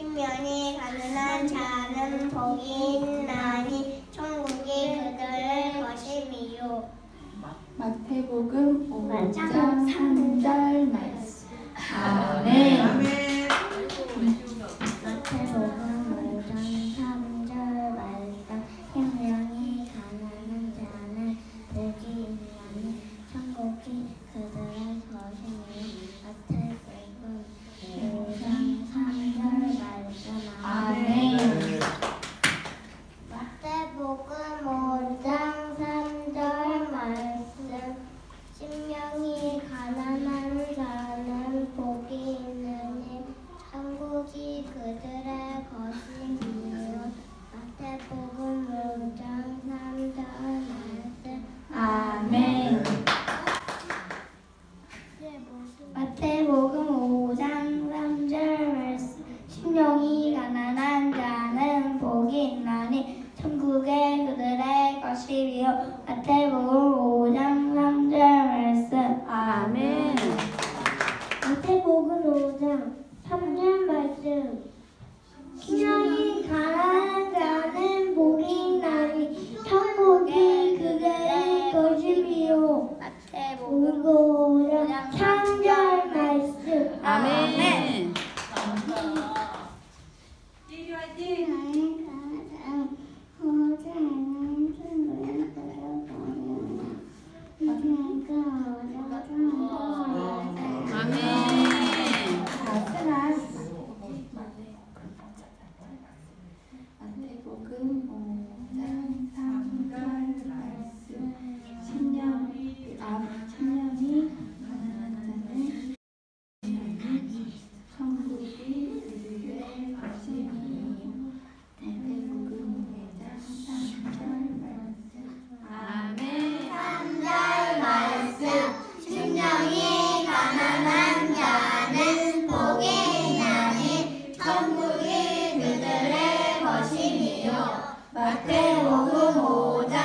신면이 가능한 자는 복이 있나니 천국이 그들의 것임이요. 마태복음 5장 3절 말씀. 42, 마태복음 5장 3절 말씀. 아멘. 마태복음 5장 3절 말씀. 신령이 가난한 자는 복이 나니 천국이 그들의 것이요 마태복음 5장 3절 말씀. 아멘. 그들의 것이니요. 마태복음 5장